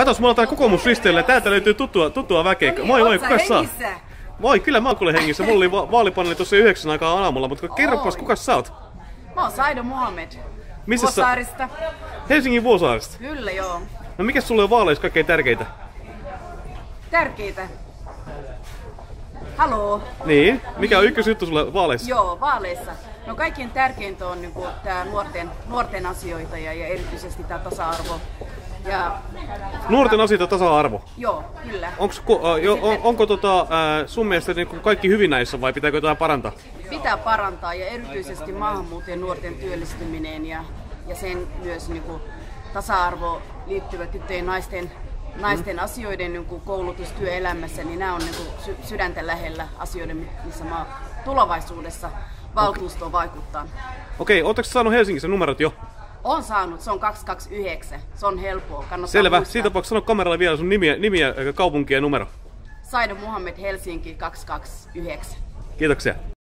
Katos, mulla on täällä kokoomusristeillä. Täältä löytyy tuttua, tuttua väkeä. No niin, moi moi, kuka sä? Moi, kyllä mä oon kuule hengissä. Mulla oli va- vaalipaneeli tuossa yhdeksän aikaa aamulla, mutta kerropas, kuka sä oot? Mä oon Saido Mohamed. Missä sä- Vuosaarista. Helsingin Vuosaaresta. Kyllä joo. No mikä sulle on vaaleissa kaikkein tärkeintä? Tärkeitä. Haloo. Niin, mikä on ykkösjuttu sulle vaaleissa? Joo, vaaleissa. No kaikkein tärkeintä on niinku tää nuorten, nuorten asioita ja, ja erityisesti tää tasa-arvo. Ja Nuorten asioita tasa-arvo. joo, kyllä. Onks, ku, äh, jo, on, onko tota, äh, sun mielestä niin kaikki hyvin näissä vai pitääkö jotain parantaa? Pitää parantaa ja erityisesti maahanmuuttajien nuorten työllistyminen ja, ja sen myös niinku, tasa-arvo liittyvät tyttöjen naisten, naisten asioiden niinku, koulutus työelämässä, niin nämä on niinku, sy- sydäntä lähellä asioiden, missä mä tulevaisuudessa valtuustoon vaikuttaa. Okei, ootteko sä saanut Helsingissä numerot jo? On saanut, se on 229. Se on helppoa, kannattaa Selvä. muistaa. Siitä tapauksessa sano kameralle vielä sun nimiä, nimiä kaupunkia ja numero. Saido Muhammed Helsinki 229. Kiitoksia.